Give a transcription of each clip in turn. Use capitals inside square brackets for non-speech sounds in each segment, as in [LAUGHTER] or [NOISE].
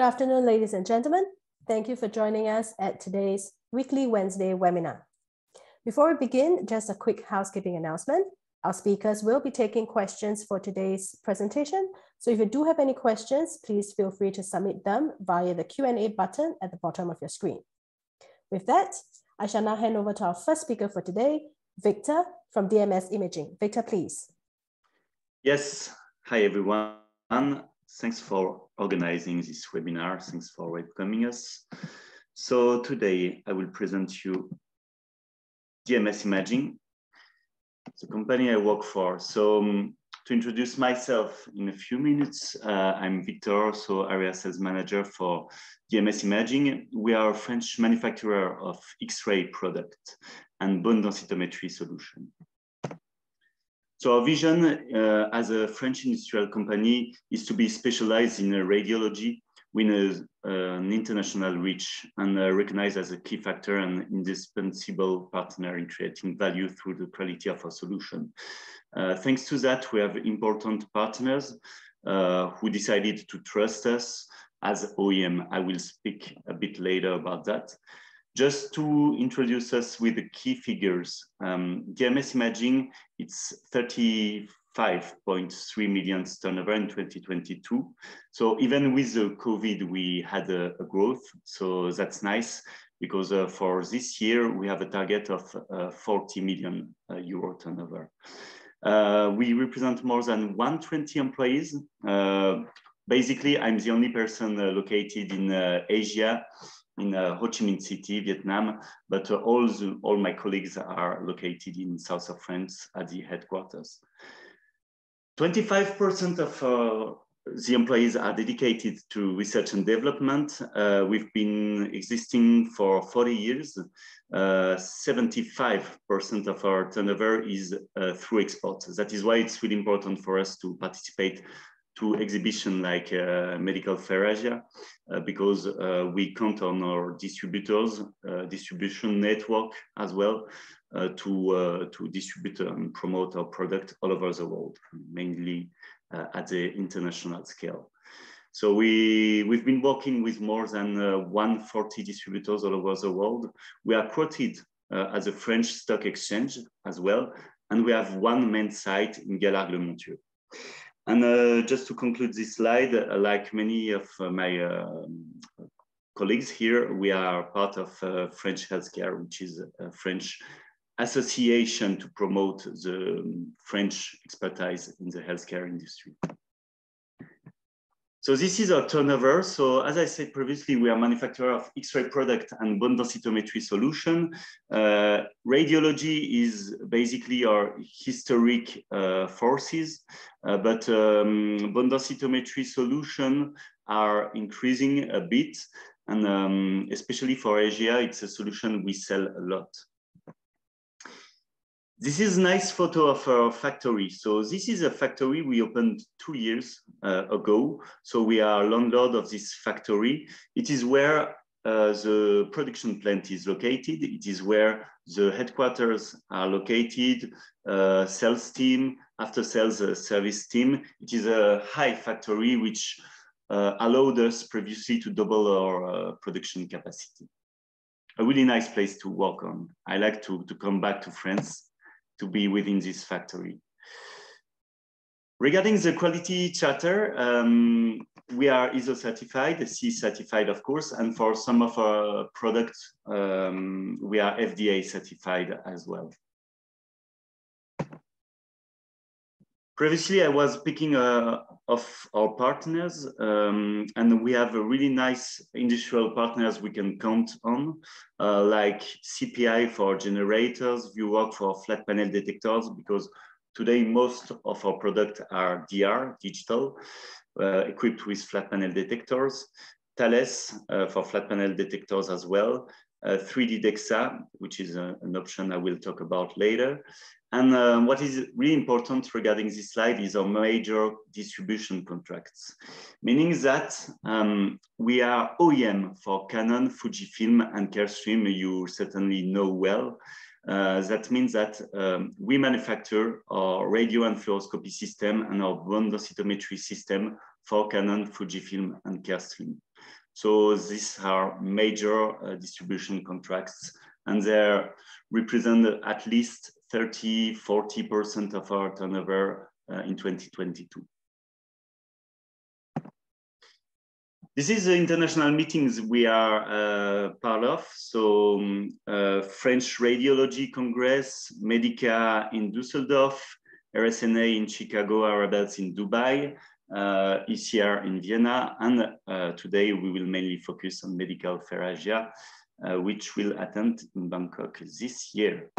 Good afternoon, ladies and gentlemen. Thank you for joining us at today's weekly Wednesday webinar. Before we begin, just a quick housekeeping announcement. Our speakers will be taking questions for today's presentation. So if you do have any questions, please feel free to submit them via the Q&A button at the bottom of your screen. With that, I shall now hand over to our first speaker for today, Victor from DMS Imaging. Victor, please. Yes. Hi, everyone. Thanks for organizing this webinar. Thanks for welcoming us. So today I will present you DMS Imaging, the company I work for. So um, to introduce myself in a few minutes, uh, I'm Victor, so area sales manager for DMS Imaging. We are a French manufacturer of X-ray product and bone densitometry solution. So our vision uh, as a French industrial company is to be specialized in radiology with uh, an international reach and uh, recognized as a key factor and indispensable partner in creating value through the quality of our solution. Uh, thanks to that, we have important partners uh, who decided to trust us as OEM. I will speak a bit later about that. Just to introduce us with the key figures, um, DMS imaging, it's 35.3 million turnover in 2022. So even with the COVID, we had a, a growth. So that's nice because uh, for this year, we have a target of uh, 40 million uh, euro turnover. Uh, we represent more than 120 employees. Uh, basically, I'm the only person uh, located in Asia in uh, Ho Chi Minh City, Vietnam, but uh, all, the, all my colleagues are located in south of France at the headquarters. 25% of uh, the employees are dedicated to research and development. Uh, we've been existing for 40 years. 75% uh, of our turnover is uh, through exports. That is why it's really important for us to participate to exhibition like uh, Medical Fair Asia, uh, because uh, we count on our distributors, uh, distribution network as well, uh, to, uh, to distribute and promote our product all over the world, mainly at the international scale. So we, we've been working with more than 140 distributors all over the world. We are quoted as a French stock exchange as well, and we have one main site in Gallargues-le-Montueux. And uh, just to conclude this slide, uh, like many of uh, my um, colleagues here, we are part of uh, French Healthcare, which is a French association to promote the um, French expertise in the healthcare industry. So this is our turnover. So as I said previously, we are manufacturer of X-ray product and bone densitometry solution. Uh, radiology is basically our historic uh, forces, uh, but um, bone densitometry solution are increasing a bit. And um, especially for Asia, it's a solution we sell a lot. This is a nice photo of our factory. So this is a factory we opened two years uh, ago. So we are landlord of this factory. It is where uh, the production plant is located. It is where the headquarters are located, uh, sales team, after sales uh, service team. It is a high factory which uh, allowed us previously to double our uh, production capacity. A really nice place to work on. I like to, to come back to France to be within this factory. Regarding the quality charter, um, we are ISO certified, C certified, of course, and for some of our products, um, we are FDA certified as well. Previously, I was speaking uh, of our partners, um, and we have a really nice industrial partners we can count on, uh, like CPI for generators, Vieworks for flat panel detectors, because today most of our products are DR, digital, uh, equipped with flat panel detectors. Thales uh, for flat panel detectors as well. 3D uh, DEXA, which is a, an option I will talk about later. And uh, what is really important regarding this slide is our major distribution contracts, meaning that um, we are OEM for Canon, Fujifilm, and Carestream, you certainly know well. Uh, that means that um, we manufacture our radio and fluoroscopy system and our bone densitometry system for Canon, Fujifilm, and Carestream. So these are major uh, distribution contracts and they represent at least 30, 40% of our turnover uh, in 2022. This is the international meetings we are uh, part of. So um, uh, French Radiology Congress, Medica in Dusseldorf, RSNA in Chicago, Arab Health in Dubai, uh, ECR in Vienna, and uh, today we will mainly focus on Medical Fair Asia, uh, which will attend in Bangkok this year.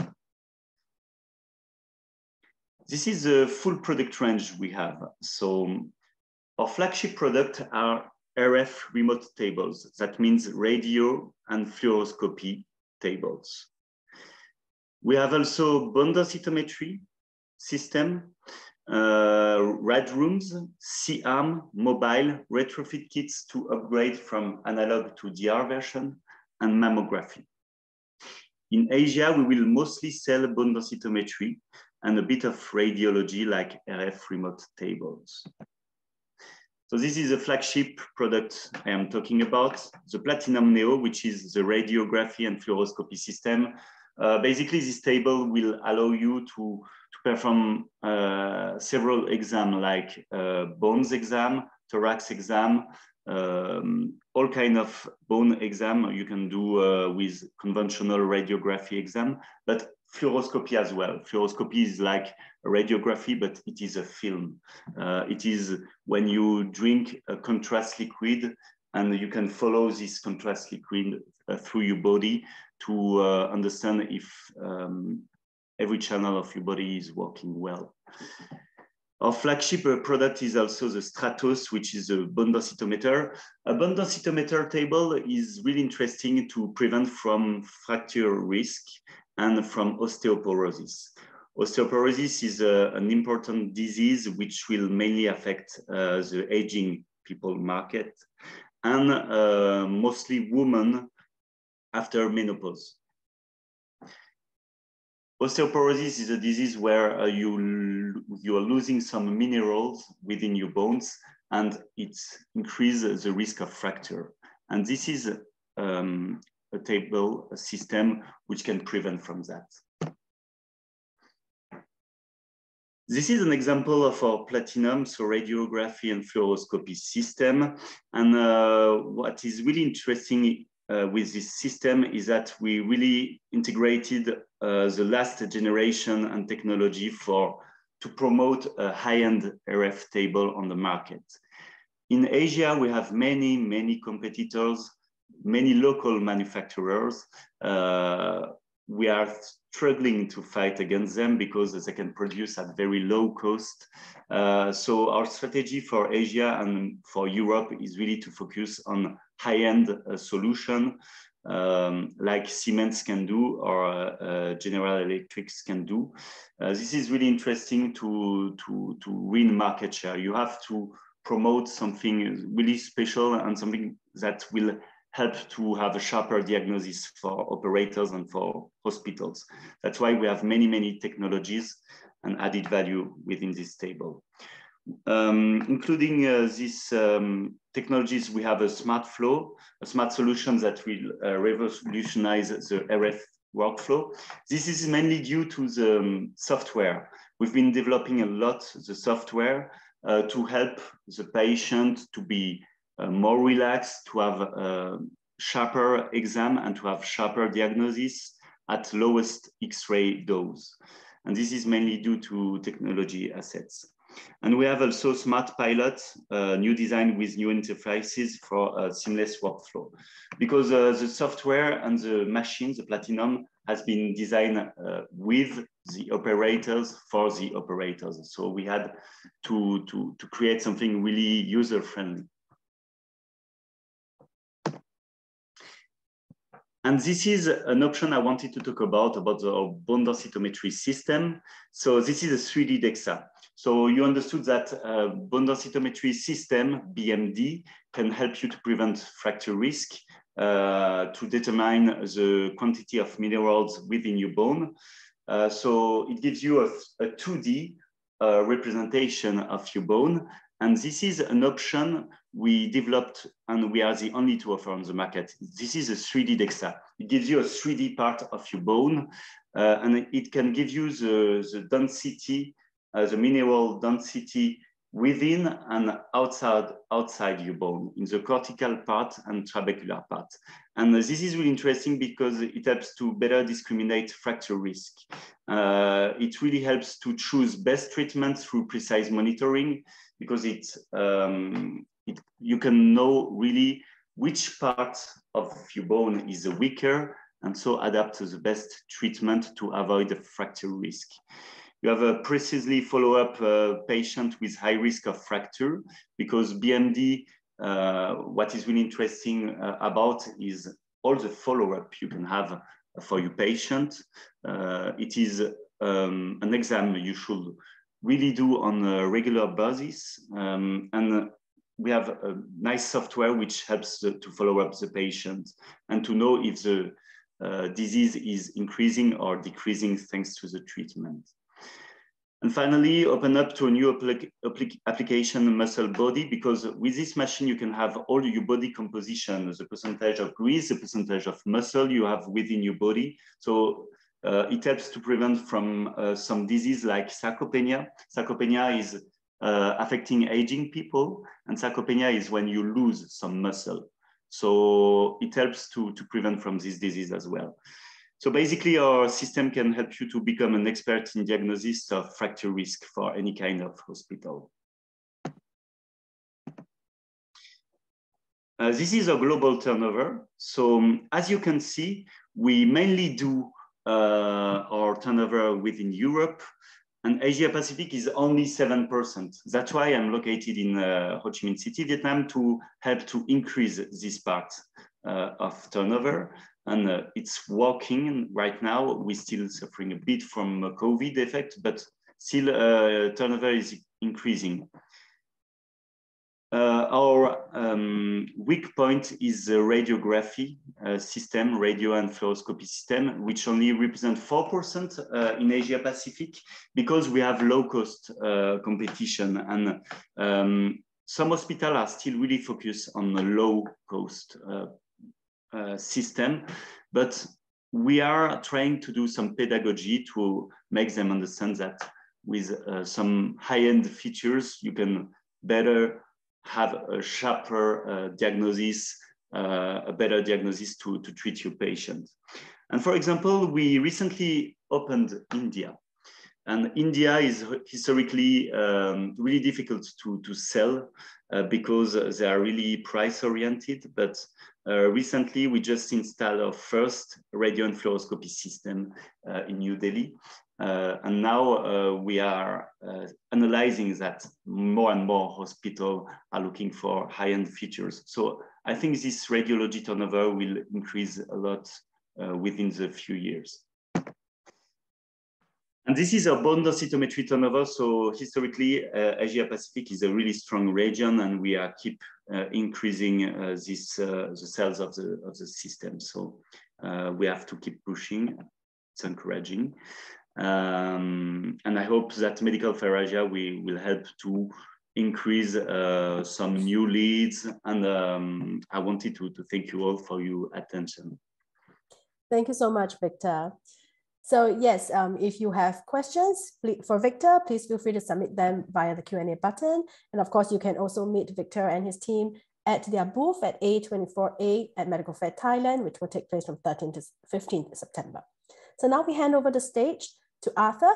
This is a full product range we have. So our flagship product are RF remote tables. That means radio and fluoroscopy tables. We have also bone densitometry system, uh, rad rooms, C-arm, mobile, retrofit kits to upgrade from analog to DR version, and mammography. In Asia, we will mostly sell bone densitometry and a bit of radiology like RF remote tables. So this is a flagship product I am talking about, the Platinum Neo, which is the radiography and fluoroscopy system. Uh, basically, this table will allow you to, to perform uh, several exams like uh, bones exam, thorax exam, um, all kind of bone exam you can do uh, with conventional radiography exam, but fluoroscopy as well. Fluoroscopy is like radiography, but it is a film. Uh, it is when you drink a contrast liquid and you can follow this contrast liquid uh, through your body to uh, understand if um, every channel of your body is working well. Our flagship uh, product is also the Stratos, which is a bone densitometer. A bone densitometer table is really interesting to prevent from fracture risk and from osteoporosis. Osteoporosis is a, an important disease which will mainly affect uh, the aging people market and uh, mostly women after menopause. Osteoporosis is a disease where uh, you, you are losing some minerals within your bones and it increases the risk of fracture. And this is um, a table a system which can prevent from that. This is an example of our platinum, so radiography and fluoroscopy system. And uh, what is really interesting uh, with this system is that we really integrated uh, the last generation and technology for to promote a high-end RF table on the market. In Asia, we have many, many competitors many local manufacturers, uh, we are struggling to fight against them because they can produce at very low cost. Uh, so our strategy for Asia and for Europe is really to focus on high-end uh, solution um, like Siemens can do or uh, General Electrics can do. Uh, this is really interesting to, to, to win market share. You have to promote something really special and something that will help to have a sharper diagnosis for operators and for hospitals. That's why we have many, many technologies and added value within this table. Um, including uh, these um, technologies, we have a smart flow, a smart solution that will uh, revolutionize the RF workflow. This is mainly due to the um, software. We've been developing a lot the software uh, to help the patient to be more relaxed, to have a sharper exam and to have sharper diagnosis at lowest X-ray dose. And this is mainly due to technology assets. And we have also Smart Pilot, uh, new design with new interfaces for seamless workflow. Because uh, the software and the machine, the Platinum, has been designed uh, with the operators for the operators. So we had to, to, to create something really user-friendly. And this is an option I wanted to talk about, about the bone densitometry system. So this is a 3D DEXA. So you understood that uh, bone densitometry system, BMD, can help you to prevent fracture risk, uh, to determine the quantity of minerals within your bone. Uh, so it gives you a, a 2D uh, representation of your bone And this is an option we developed and we are the only to offer on the market. This is a 3D DEXA. It gives you a 3D part of your bone uh, and it can give you the, the density, uh, the mineral density within and outside, outside your bone, in the cortical part and trabecular part. And this is really interesting because it helps to better discriminate fracture risk. Uh, it really helps to choose best treatment through precise monitoring because it, um, it, you can know really which part of your bone is weaker and so adapt to the best treatment to avoid the fracture risk. You have a precisely follow-up uh, patient with high risk of fracture because BMD, uh, what is really interesting uh, about is all the follow-up you can have for your patient. Uh, it is um, an exam you should really do on a regular basis. Um, and we have a nice software which helps to follow up the patient and to know if the uh, disease is increasing or decreasing thanks to the treatment. And finally, open up to a new applic applic application muscle body, because with this machine, you can have all your body composition, the percentage of grease, the percentage of muscle you have within your body. So uh, it helps to prevent from uh, some disease like sarcopenia. Sarcopenia is uh, affecting aging people, and sarcopenia is when you lose some muscle. So it helps to, to prevent from this disease as well. So basically our system can help you to become an expert in diagnosis of fracture risk for any kind of hospital. Uh, this is a global turnover. So um, as you can see, we mainly do uh, our turnover within Europe and Asia Pacific is only 7%. That's why I'm located in uh, Ho Chi Minh City, Vietnam to help to increase this part uh, of turnover and uh, it's working right now. We're still suffering a bit from COVID effect, but still uh, turnover is increasing. Uh, our um, weak point is the radiography uh, system, radio and fluoroscopy system, which only represent 4% uh, in Asia Pacific because we have low cost uh, competition and um, some hospitals are still really focused on the low cost uh, system, but we are trying to do some pedagogy to make them understand that with uh, some high-end features, you can better have a sharper uh, diagnosis, uh, a better diagnosis to, to treat your patient. And for example, we recently opened India. And India is historically um, really difficult to, to sell uh, because they are really price oriented, but uh, recently, we just installed our first radio and fluoroscopy system uh, in New Delhi. Uh, and now uh, we are uh, analyzing that more and more hospitals are looking for high-end features. So I think this radiology turnover will increase a lot within the few years. And this is a bone densitometry turnover. So historically, uh, Asia Pacific is a really strong region, and we are keep uh, increasing uh, this the cells of the of the system. So we have to keep pushing. It's encouraging, um, and I hope that medical fair Asia we will help to increase uh, some new leads. And um, I wanted to to thank you all for your attention. Thank you so much, Victor. So yes, um, if you have questions for Victor, please feel free to submit them via the Q&A button. And of course, you can also meet Victor and his team at their booth at A24A at Medical Fair Thailand, which will take place from 13 to 15 September. So now we hand over the stage to Arthur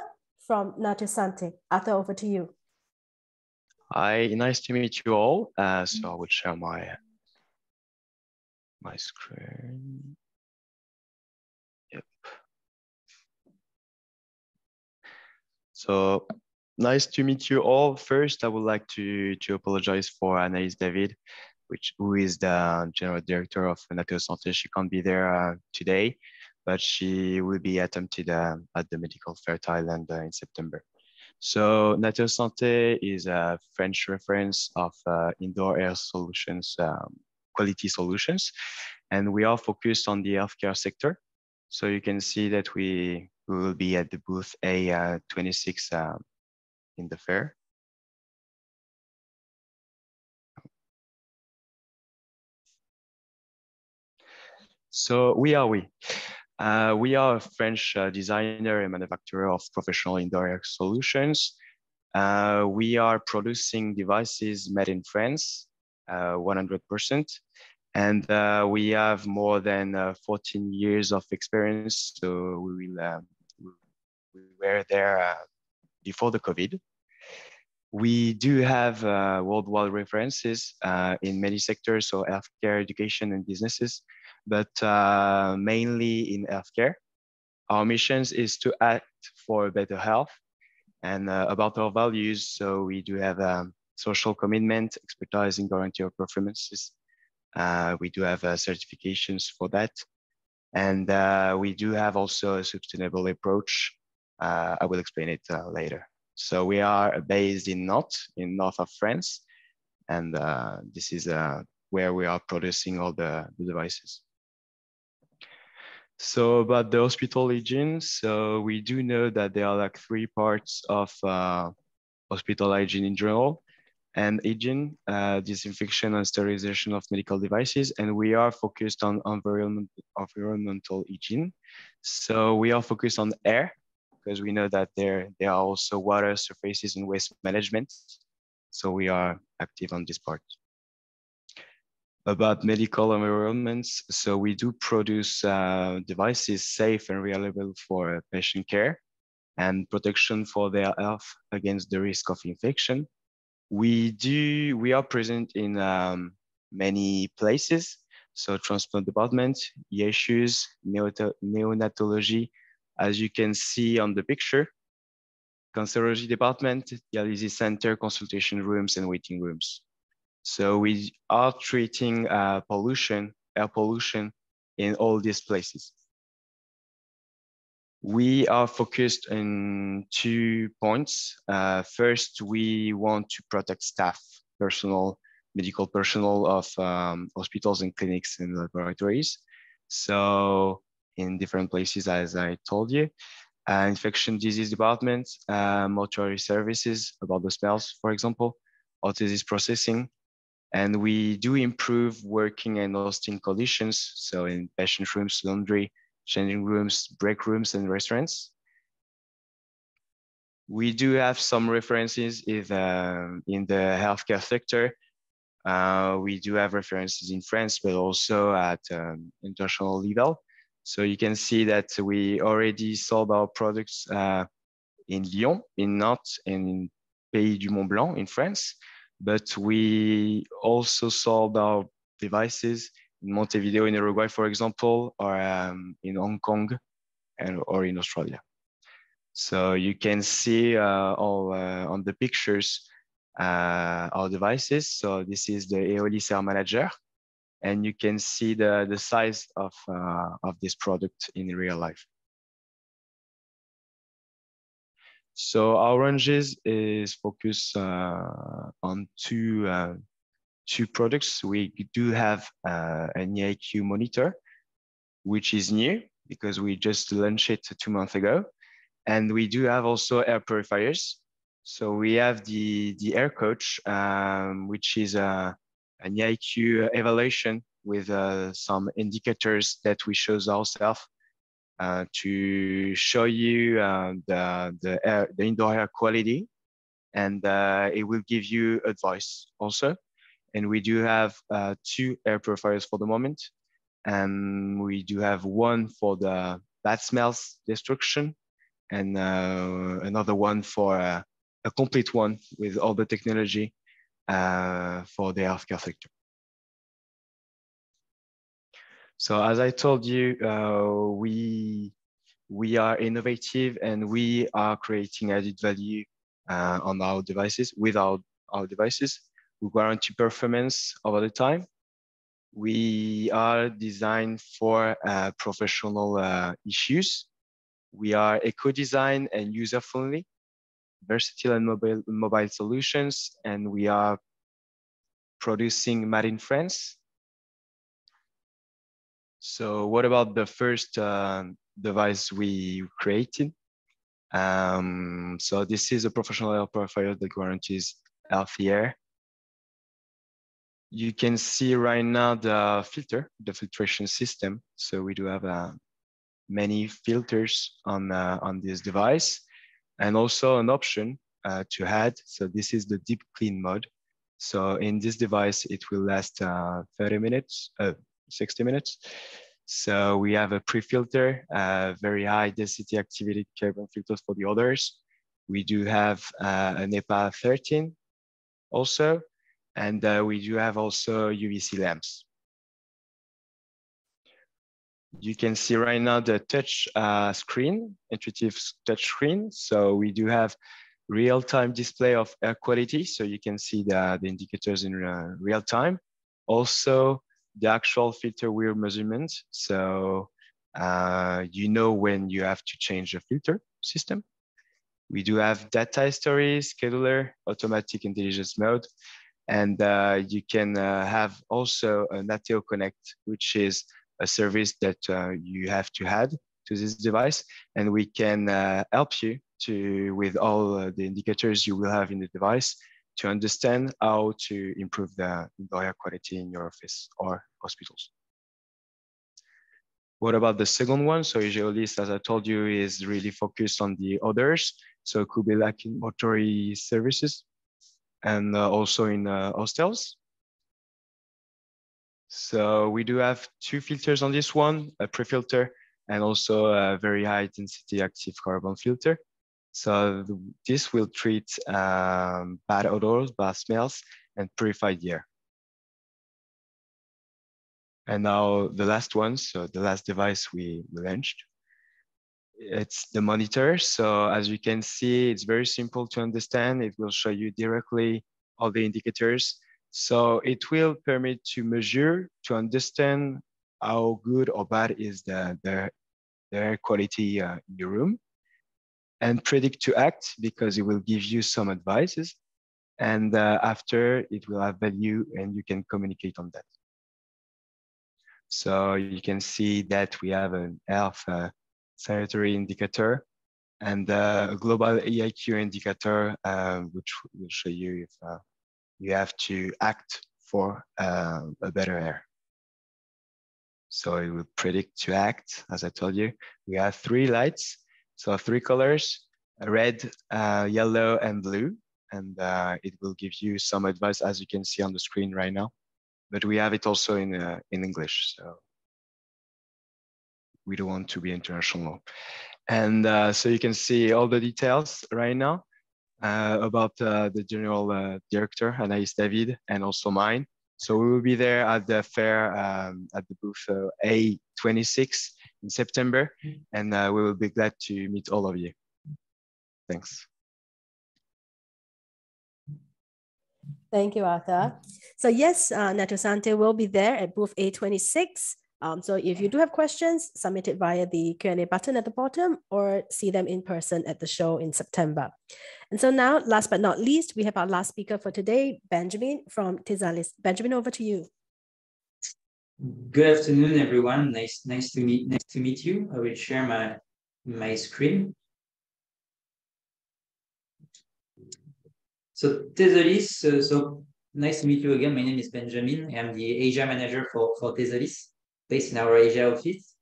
from NatéoSanté. Arthur, over to you. Hi, nice to meet you all. Uh, so I will share my, my screen. Yep. So nice to meet you all. First, I would like to, to apologize for Anaïs David, which who is the general director of NatéoSanté. She can't be there uh, today, but she will be attempted uh, at the Medical Fair Thailand uh, in September. So NatéoSanté is a French reference of uh, indoor air solutions, um, quality solutions. And we are focused on the healthcare sector. So you can see that we will be at the booth A26 in the fair. So we are we? Uh, we are a French uh, designer and manufacturer of professional indoor air solutions. Uh, we are producing devices made in France, 100%. Uh, and uh, we have more than uh, 14 years of experience. So we will, we were there before the COVID. We do have worldwide references in many sectors, so healthcare, education, and businesses but uh, mainly in healthcare. Our mission is to act for better health and uh, about our values. So we do have a um, social commitment, expertise in guarantee of performances. Uh, we do have uh, certifications for that. And uh, we do have also a sustainable approach. Uh, I will explain it later. So we are based in Nantes, in north of France. And this is where we are producing all the, the devices. So about the hospital hygiene, so we do know that there are like three parts of uh, hospital hygiene in general and hygiene, uh, disinfection and sterilization of medical devices. And we are focused on environment, environmental hygiene. So we are focused on air because we know that there, there are also water surfaces and waste management. So we are active on this part about medical environments. So we do produce uh, devices safe and reliable for patient care and protection for their health against the risk of infection. We do, we are present in um, many places. So transplant department, issues, neonatology, as you can see on the picture, cancerology department, dialysis center, consultation rooms, and waiting rooms. So we are treating uh, pollution, air pollution in all these places. We are focused on two points. Uh, first, we want to protect staff, personal, medical personnel of um, hospitals and clinics and laboratories. So in different places, as I told you, uh, infection disease department, uh, mortuary services about the smells, for example, disease processing, and we do improve working and hosting conditions. So in patient rooms, laundry, changing rooms, break rooms, and restaurants. We do have some references in, uh, in the healthcare sector. Uh, we do have references in France, but also at um, international level. So you can see that we already sold our products uh, in Lyon, in Nantes, and in Pays du Mont Blanc in France but we also sold our devices in Montevideo in Uruguay, for example, or um, in Hong Kong and or in Australia. So you can see uh, all uh, on the pictures uh, our devices. So this is the Eolis Air Manager, and you can see the, the size of, uh, of this product in real life. So our ranges is focused uh, on two uh, two products. We do have uh, an EIQ monitor, which is new because we just launched it two months ago, and we do have also air purifiers. So we have the the Air Coach, um, which is a an EIQ evaluation with uh, some indicators that we shows ourselves uh, to show you uh, the, the, air, the indoor air quality and uh, it will give you advice also. And we do have uh, two air purifiers for the moment. And we do have one for the bad smells destruction and uh, another one for uh, a complete one with all the technology for the healthcare sector. So as I told you, uh, we we are innovative and we are creating added value uh, on our devices with our, our devices. We guarantee performance over the time. We are designed for uh, professional uh, issues. We are eco-design and user-friendly, versatile and mobile, mobile solutions, and we are producing made in France so what about the first uh, device we created? Um, so this is a professional air purifier that guarantees healthy air. you can see right now the filter, the filtration system. So we do have uh, many filters on, uh, on this device and also an option uh, to add. So this is the deep clean mode. So in this device, it will last uh, 30 minutes, uh, 60 minutes. So we have a pre-filter, uh, very high density activated carbon filters for the others. We do have uh, an EPA 13 also, and uh, we do have also UVC lamps. You can see right now the touch uh, screen, intuitive touch screen. So we do have real-time display of air quality. So you can see the, the indicators in uh, real time. Also, the actual filter wear measurement. So uh, you know when you have to change the filter system. We do have data history, scheduler, automatic intelligence mode, and uh, you can uh, have also an Ateo Connect, which is a service that uh, you have to add to this device, and we can uh, help you to with all uh, the indicators you will have in the device to understand how to improve the air quality in your office or hospitals. What about the second one? So Geolist, as I told you, is really focused on the others. So it could be like in mortuary services and uh, also in uh, hostels. So we do have two filters on this one, a pre-filter and also a very high density active carbon filter. So this will treat um, bad odors, bad smells, and purify the air. And now the last one, so the last device we launched, it's the monitor. So as you can see, it's very simple to understand. It will show you directly all the indicators. So it will permit to measure, to understand how good or bad is the, the, the air quality uh, in your room and predict to act because it will give you some advices. And uh, after it will have value and you can communicate on that. So you can see that we have an health uh, sanitary indicator and uh, a global EIQ indicator, uh, which will show you if uh, you have to act for uh, a better air. So it will predict to act, as I told you. We have three lights, so three colors, red, uh, yellow, and blue. And uh, it will give you some advice, as you can see on the screen right now. But we have it also in, in English, so we don't want to be international. And uh, so you can see all the details right now uh, about uh, the general uh, director, Anaïs David, and also mine. So we will be there at the fair um, at the booth uh, A26 in September, and uh, we will be glad to meet all of you. Thanks. Thank you, Arthur. So yes, uh, NatéoSanté will be there at booth A26 um, so if you do have questions, submit it via the Q&A button at the bottom or see them in person at the show in September. And so now, last but not least, we have our last speaker for today, Benjamin from Tesalys. Benjamin, over to you. Good afternoon, everyone. Nice, nice to meet, nice to meet you. I will share my my screen. So Tesalys, so, so nice to meet you again. My name is Benjamin. I'm the Asia manager for for Tesalys based in our Asia office.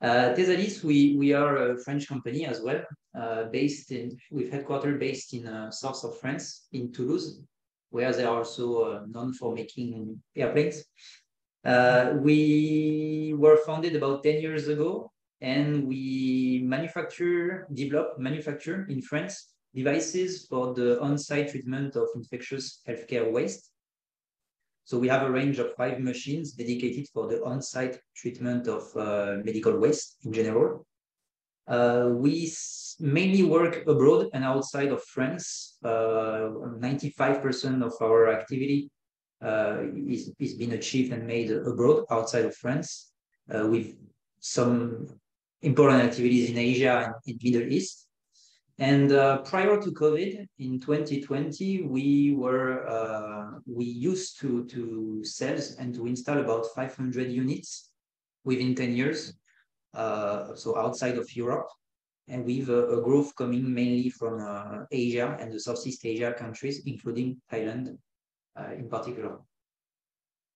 Uh, Tesalys, we, we are a French company as well, uh, based in, with headquarters based in uh, south of France, in Toulouse, where they are also uh, known for making airplanes. Uh, we were founded about 10 years ago, and we manufacture, develop, manufacture in France devices for the on-site treatment of infectious healthcare waste. So we have a range of five machines dedicated for the on-site treatment of uh, medical waste in general. Uh, we mainly work abroad and outside of France. 95% uh, of our activity is, is being achieved and made abroad outside of France uh, with some important activities in Asia and in Middle East. And uh, prior to COVID in 2020, we were uh, we used to to sell and to install about 500 units within 10 years, uh, so outside of Europe, and with a, a growth coming mainly from uh, Asia and the Southeast Asia countries, including Thailand uh, in particular.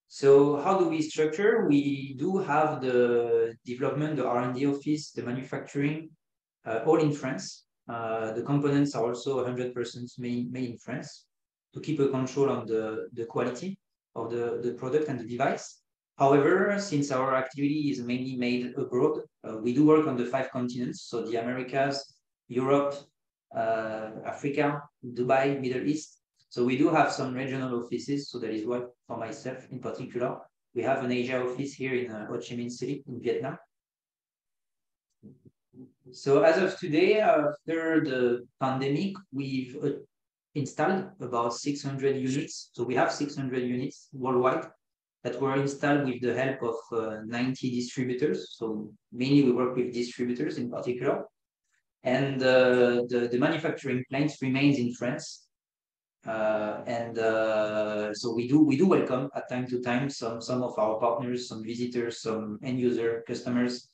So how do we structure? We do have the development, the R&D office, the manufacturing, uh, all in France. Uh, the components are also 100% made, made in France to keep a control on the, the quality of the, the product and the device. However, since our activity is mainly made abroad, uh, we do work on the five continents, so the Americas, Europe, uh, Africa, Dubai, Middle East, so we do have some regional offices. So that is why for myself in particular, we have an Asia office here in uh, Ho Chi Minh City in Vietnam. So as of today, after the pandemic, we've uh, installed about 600 units. So we have 600 units worldwide that were installed with the help of uh, 90 distributors. So mainly we work with distributors in particular. And uh, the, the manufacturing plant remains in France. Uh, and uh, so we do we do welcome at time to time some some of our partners, some visitors, some end user customers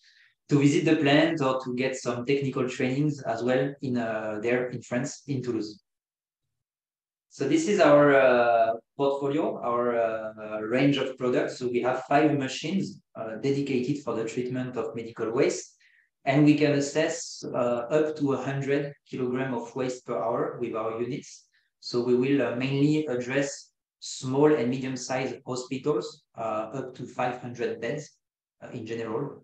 to visit the plant or to get some technical trainings as well in uh, there in France in Toulouse. So this is our uh, portfolio, our uh, range of products. So we have five machines uh, dedicated for the treatment of medical waste, and we can assess up to 100 kilogram of waste per hour with our units. So we will uh, mainly address small and medium-sized hospitals uh, up to 500 beds uh, in general,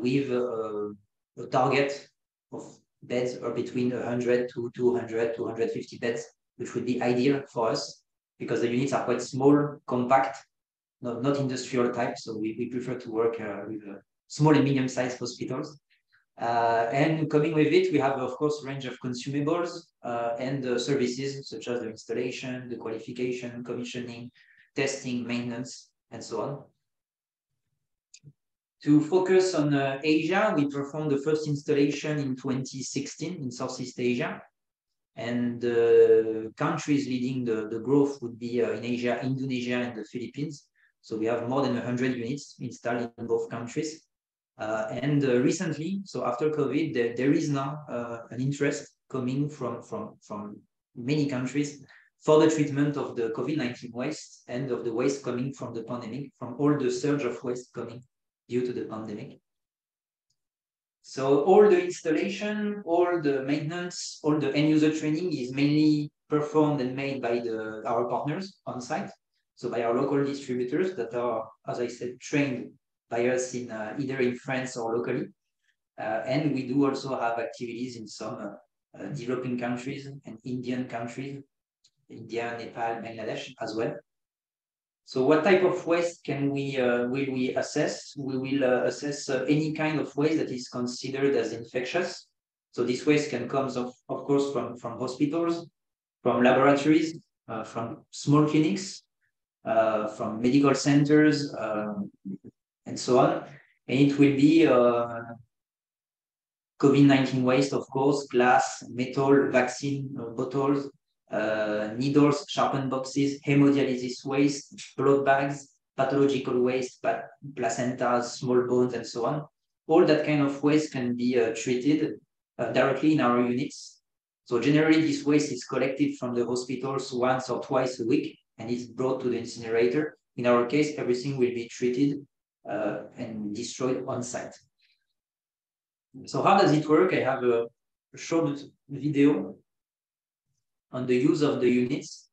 with a target of beds or between 100 to 200, 250 beds, which would be ideal for us because the units are quite small, compact, not, not industrial type. So we, we prefer to work uh, with uh, small and medium-sized hospitals. Uh, and coming with it, we have, of course, a range of consumables uh, and uh, services such as the installation, the qualification, commissioning, testing, maintenance, and so on. To focus on uh, Asia, we performed the first installation in 2016 in Southeast Asia. And the countries leading the, the growth would be uh, in Asia, Indonesia, and the Philippines. So we have more than 100 units installed in both countries. Uh, and uh, recently, so after COVID, there, there is now uh, an interest coming from, from, from many countries for the treatment of the COVID-19 waste and of the waste coming from the pandemic, from all the surge of waste coming due to the pandemic. So all the installation, all the maintenance, all the end user training is mainly performed and made by the, our partners on site. So by our local distributors that are, as I said, trained by us in uh, either in France or locally. Uh, and we do also have activities in some uh, developing countries and Indian countries, India, Nepal, Bangladesh as well. So what type of waste can we uh, will we assess? We will uh, assess uh, any kind of waste that is considered as infectious. So this waste can come, of, of course, from, from hospitals, from laboratories, from small clinics, from medical centers, um, and so on. And it will be uh, COVID-19 waste, of course, glass, metal, vaccine uh, bottles, uh, needles, sharpened boxes, hemodialysis waste, blood bags, pathological waste, placentas, small bones, and so on. All that kind of waste can be uh, treated uh, directly in our units. So generally, this waste is collected from the hospitals once or twice a week and is brought to the incinerator. In our case, everything will be treated uh, and destroyed on site. So how does it work? I have a short video on the use of the units.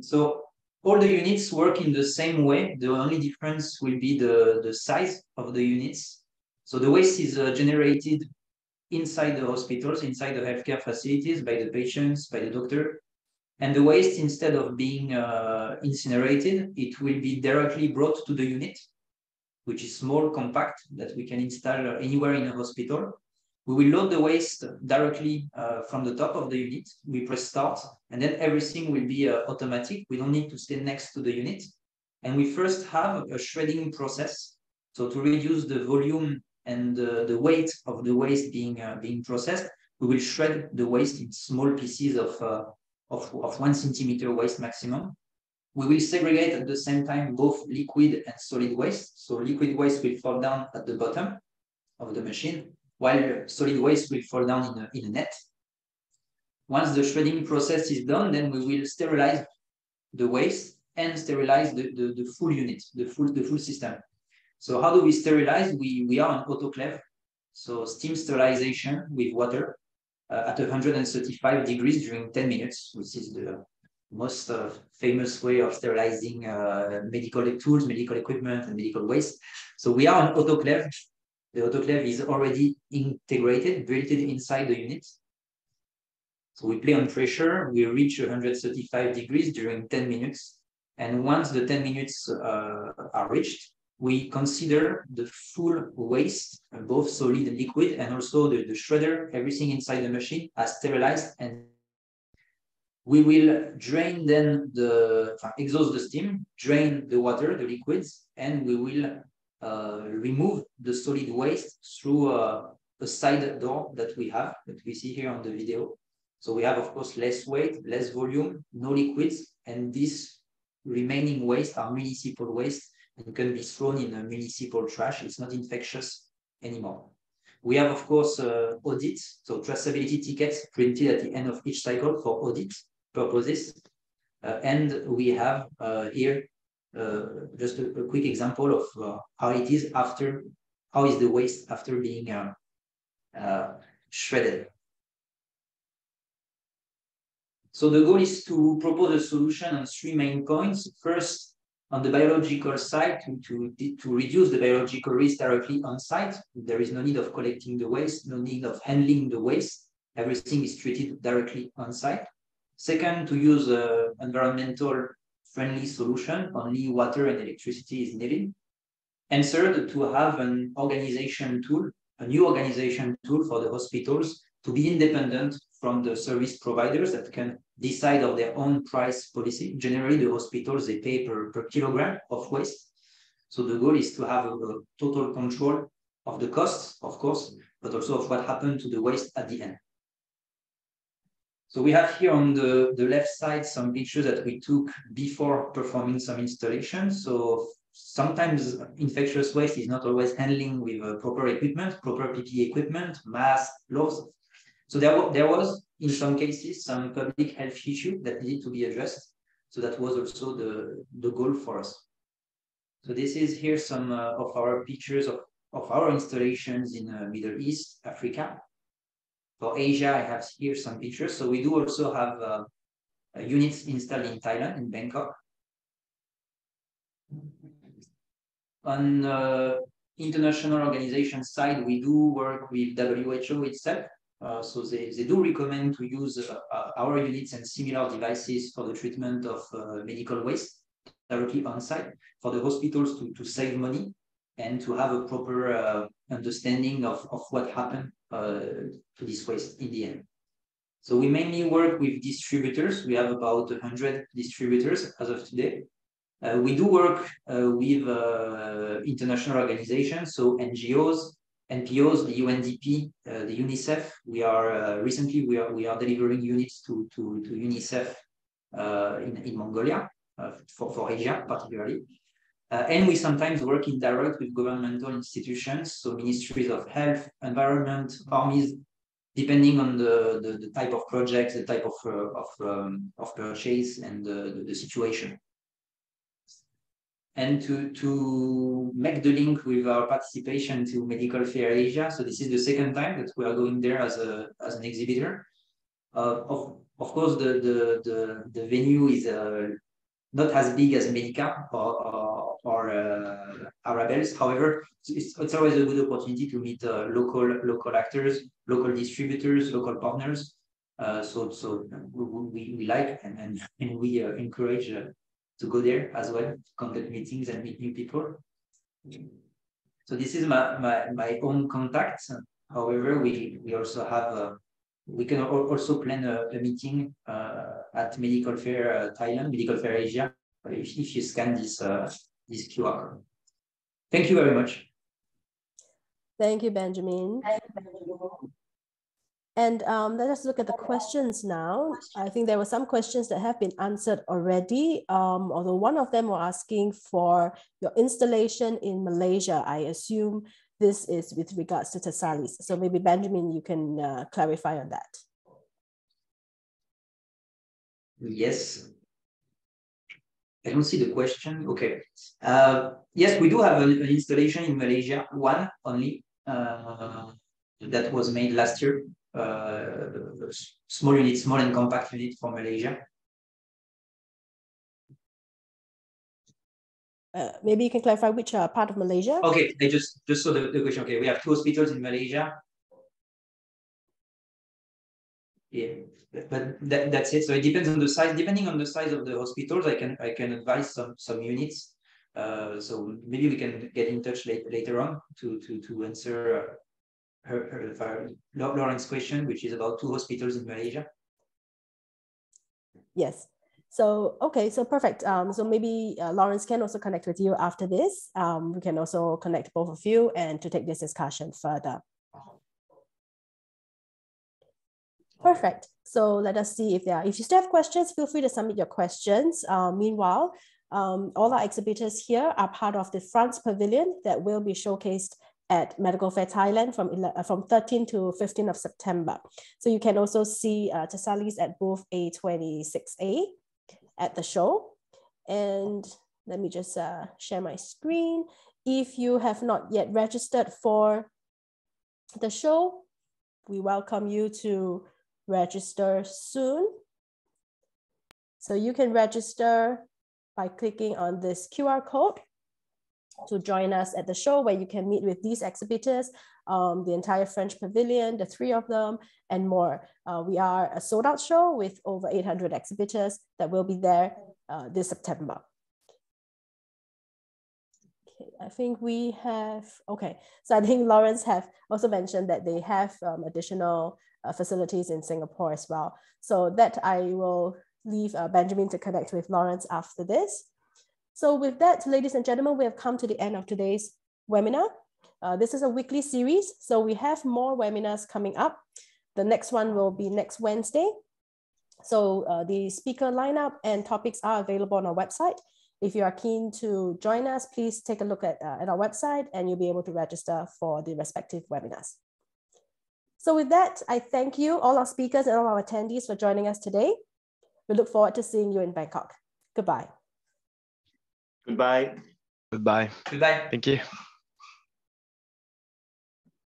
So all the units work in the same way. The only difference will be the, the size of the units. So the waste is uh, generated inside the hospitals, inside the healthcare facilities by the patients, by the doctor. And the waste, instead of being uh, incinerated, it will be directly brought to the unit, which is small, compact, that we can install anywhere in a hospital. We will load the waste directly uh, from the top of the unit. We press start, and then everything will be uh, automatic. We don't need to stay next to the unit. And we first have a shredding process. So to reduce the volume and the weight of the waste being, uh, being processed, we will shred the waste in small pieces of, uh, of, of one centimeter waste maximum. We will segregate at the same time both liquid and solid waste. So liquid waste will fall down at the bottom of the machine, while solid waste will fall down in a, in a net. Once the shredding process is done, then we will sterilize the waste and sterilize the, the, the full unit, the full, the full system. So how do we sterilize? We, we are on autoclave. So steam sterilization with water at 135 degrees during 10 minutes, which is the most uh, famous way of sterilizing uh, medical tools, medical equipment, and medical waste. So we are on autoclave. The autoclave is already integrated, built inside the unit. So we play on pressure, we reach 135 degrees during 10 minutes. And once the 10 minutes uh, are reached, we consider the full waste, uh, both solid and liquid, and also the, the shredder, everything inside the machine as sterilized. And we will drain then the, uh, exhaust the steam, drain the water, the liquids, and we will uh, remove the solid waste through a, a side door that we have, that we see here on the video. So we have, of course, less weight, less volume, no liquids, and this remaining waste are municipal waste and can be thrown in a municipal trash. It's not infectious anymore. We have, of course, uh, audits, so traceability tickets printed at the end of each cycle for audit purposes. Uh, and we have uh, here uh, just a, a, quick example of uh, how it is after, how is the waste after being uh, shredded. So the goal is to propose a solution on three main points. First, on the biological side, to, to, to reduce the biological risk directly on site. There is no need of collecting the waste, no need of handling the waste. Everything is treated directly on site. Second, to use an environmental friendly solution, only water and electricity is needed. And third, to have an organization tool, a new organization tool for the hospitals to be independent from the service providers that can decide of their own price policy. Generally, the hospitals, they pay per, per kilogram of waste. So the goal is to have a, a total control of the costs, of course, but also of what happened to the waste at the end. So we have here on the, the left side some pictures that we took before performing some installations. So sometimes infectious waste is not always handling with uh, proper equipment, proper PPE equipment, mask, gloves. So there, there was in some cases, some public health issue that needed to be addressed. So that was also the, the goal for us. So this is here some uh, of our pictures of, of our installations in uh, Middle East, Africa. For Asia, I have here some pictures. So we do also have uh, units installed in Thailand, in Bangkok. On uh, international organization side, we do work with WHO itself. Uh, so they, they do recommend to use uh, uh, our units and similar devices for the treatment of medical waste directly on site for the hospitals to, to save money and to have a proper understanding of, of what happened to this waste in the end. So we mainly work with distributors. We have about 100 distributors as of today. Uh, we do work uh, with uh, international organizations, so NGOs, NPOs, the UNDP, uh, the UNICEF. We are uh, recently we are we are delivering units to to, to UNICEF uh, in in Mongolia uh, for for Asia particularly. Uh, and we sometimes work in direct with governmental institutions, so ministries of health, environment, armies, depending on the, the, the type of project, the type of, uh, of, um, of purchase and the, the situation and to, to make the link with our participation to Medical Fair Asia. So this is the second time that we are going there as, a, as an exhibitor. Uh, of, of course, the, the, the, the venue is uh, not as big as Medica or, or, or uh, Arab Health. However, it's, it's always a good opportunity to meet uh, local, local actors, local distributors, local partners. Uh, so so we, we, we like and, and, and we uh, encourage to go there as well, conduct meetings and meet new people. So this is my, my, my own contacts. However, we, we also have, a, we can also plan a, a meeting uh, at Medical Fair uh, Thailand, Medical Fair Asia, if, if you scan this, uh, this QR code. Thank you very much. Thank you, Benjamin. And um, let us look at the questions now. I think there were some questions that have been answered already, um, although one of them were asking for your installation in Malaysia. I assume this is with regards to Tesalys. So maybe Benjamin, you can uh, clarify on that. Yes. I don't see the question. Okay. Uh, yes, we do have an, installation in Malaysia, one only, uh, that was made last year. Uh, small unit, small and compact unit from Malaysia. Uh, maybe you can clarify which uh, part of Malaysia? Okay, I just just saw the, the question. Okay, we have two hospitals in Malaysia. Yeah, but that, that's it. So it depends on the size. Depending on the size of the hospitals, I can I can advise some some units. Uh, so maybe we can get in touch later later on to to to answer uh, her, her, her Lauren's question, which is about two hospitals in Malaysia. Yes. So, okay, so perfect. Um, so maybe uh, Lawrence can also connect with you after this. Um, we can also connect both of you and to take this discussion further. Perfect. So let us see if there are, if you still have questions, feel free to submit your questions. Uh, meanwhile, um, all our exhibitors here are part of the France Pavilion that will be showcased at Medical Fair Thailand from, uh, from 13 to 15 of September. So you can also see uh, Tesalys at booth A26A at the show. And let me just uh, share my screen. If you have not yet registered for the show, we welcome you to register soon. So you can register by clicking on this QR code to join us at the show where you can meet with these exhibitors, um, the entire French pavilion, the three of them, and more. Uh, we are a sold out show with over 800 exhibitors that will be there uh, this September. Okay, I think we have, okay. So I think [LAUGHS] Lawrence have also mentioned that they have um, additional uh, facilities in Singapore as well. So that I will leave uh, Benjamin to connect with Lawrence after this. So with that, ladies and gentlemen, we have come to the end of today's webinar. Uh, this is a weekly series, so we have more webinars coming up. The next one will be next Wednesday. So uh, the speaker lineup and topics are available on our website. If you are keen to join us, please take a look at, uh, at our website and you'll be able to register for the respective webinars. So with that, I thank you, all our speakers and all our attendees for joining us today. We look forward to seeing you in Bangkok. Goodbye. Goodbye. Goodbye. Goodbye. Thank you.